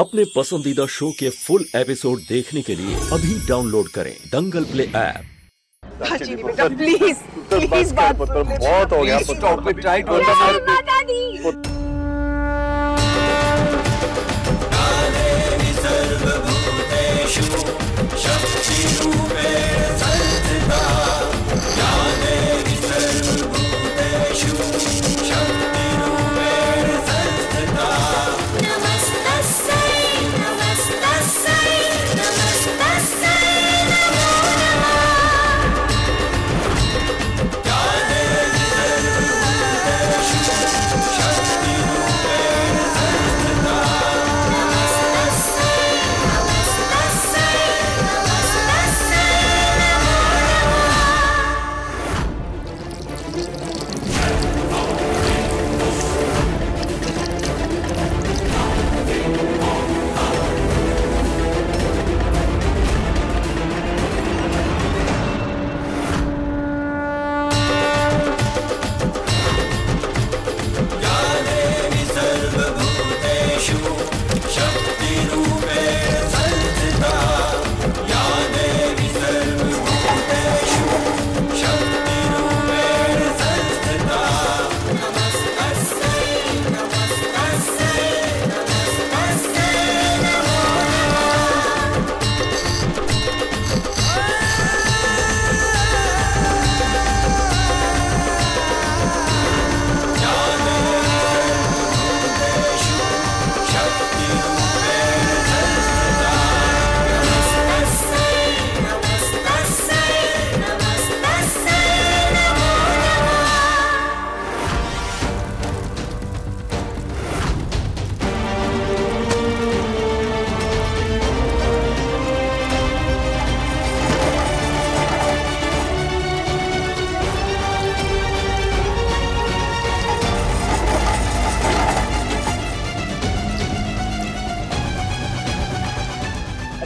अपने पसंदीदा शो के फुल एपिसोड देखने के लिए अभी डाउनलोड करें Dangal play app. Please please बात बहुत हो गया पुत्र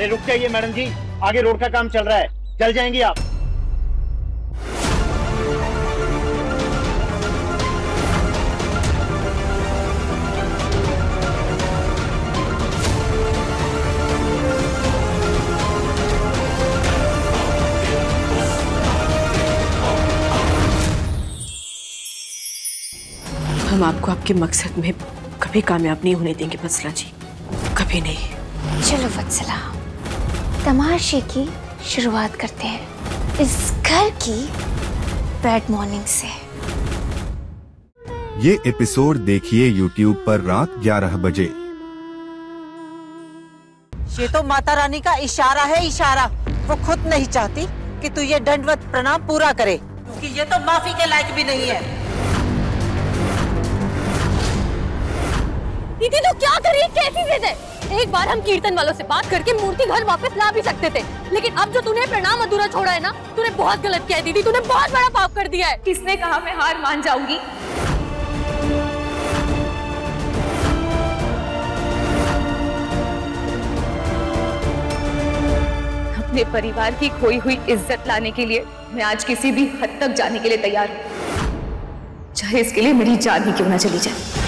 अरे रुक जाइए मैडम जी। आगे रोड का काम चल रहा है। चल जाएँगी आप। हम आपको आपके मकसद में कभी कामयाब नहीं होने देंगे बसला जी कभी नहीं। चलो वत्सला तमाशे की शुरुआत करते हैं। इस घर की बैड मॉर्निंग से। ये एपिसोड देखिए यूट्यूब पर रात 11 बजे। ये तो माता रानी का इशारा है इशारा। वो खुद नहीं चाहती कि तू ये दंडवत प्रणाम पूरा करे क्योंकि ये तो माफ़ी के लायक भी नहीं है। दीदी तो क्या करी कैसी जिद है? बार हम कीर्तन वालों से बात करके मूर्ति घर वापस ला भी सकते थे। लेकिन अब जो तूने प्रणाम अधूरा छोड़ा है ना, तूने बहुत गलत किया है दीदी तूने बहुत बड़ा पाप कर दिया है। किसने कहा मैं हार मान जाऊँगी? अपने परिवार की खोई हुई इज़्ज़त लाने के लिए मैं आज किसी भी हद तक जाने के लिए तैयार हूँ। चाहे इसके लिए मेरी जान ही क्यों ना चली जाए।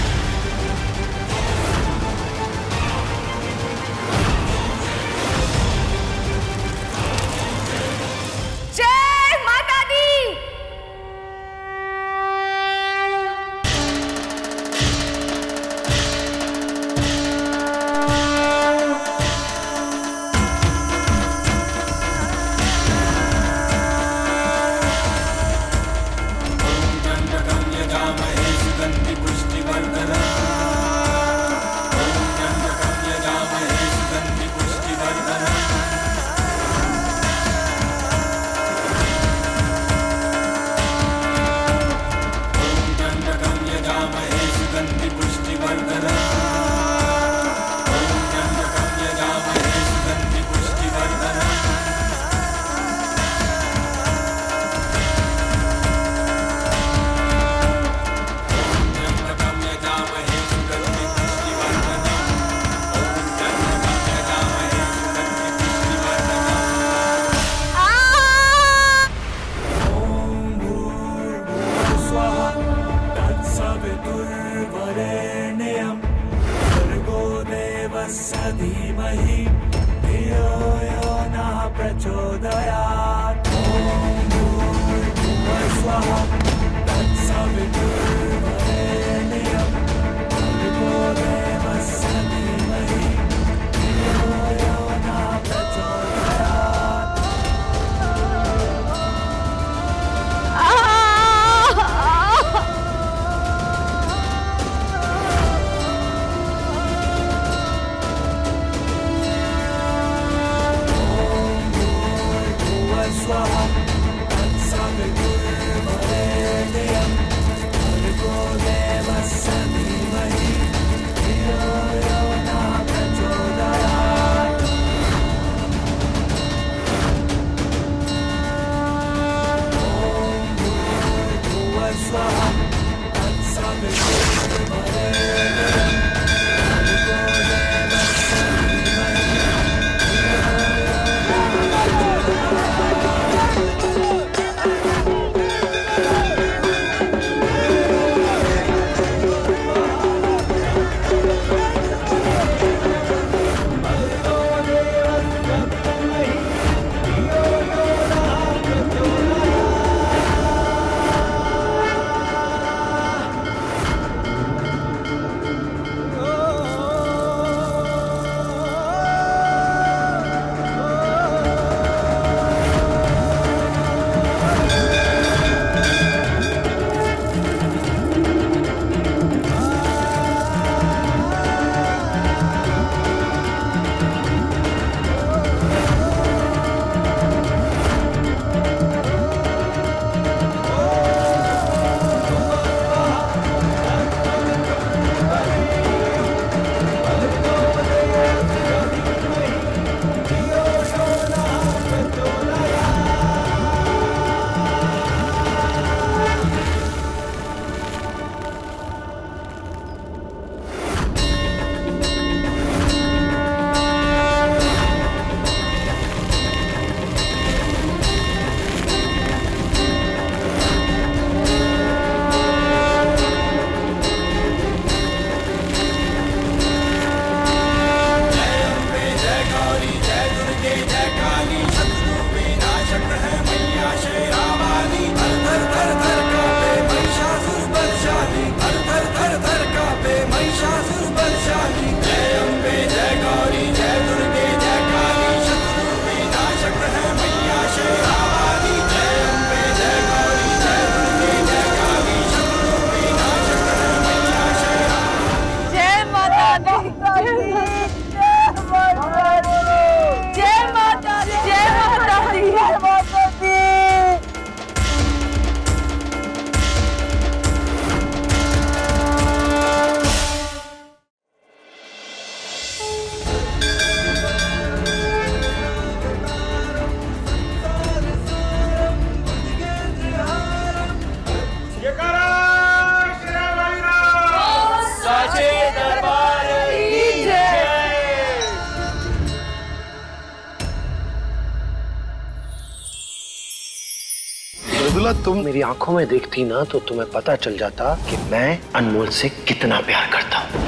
मृदुला तुम मेरी आँखों में देखती ना तो तुम्हें पता चल जाता कि मैं अनमोल से कितना प्यार करता हूँ।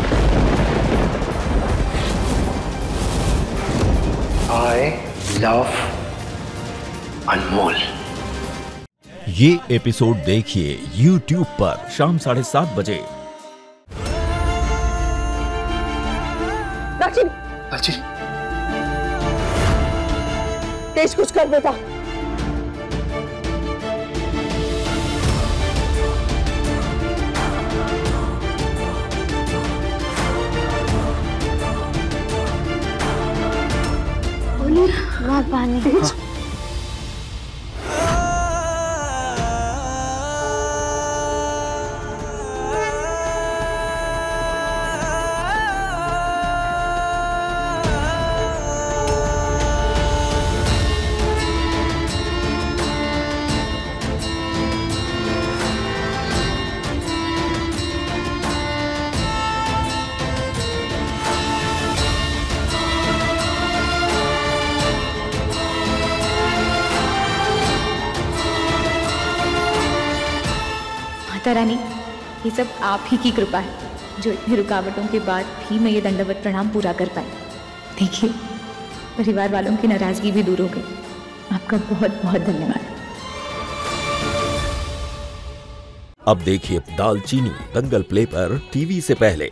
I love Anmol. ये एपिसोड देखिए YouTube पर शाम साढ़े सात बजे। तेज कुछ कर बेटा। बहुत रानी, ये सब आप ही की कृपा है, जो इतनी रुकावटों के बाद भी मैं ये दंडवत प्रणाम पूरा कर पाई। देखिए, परिवार वालों की नाराज़गी भी दूर हो गई। आपका बहुत बहुत धन्यवाद। अब देखिए दालचीनी दंगल प्ले पर टीवी से पहले।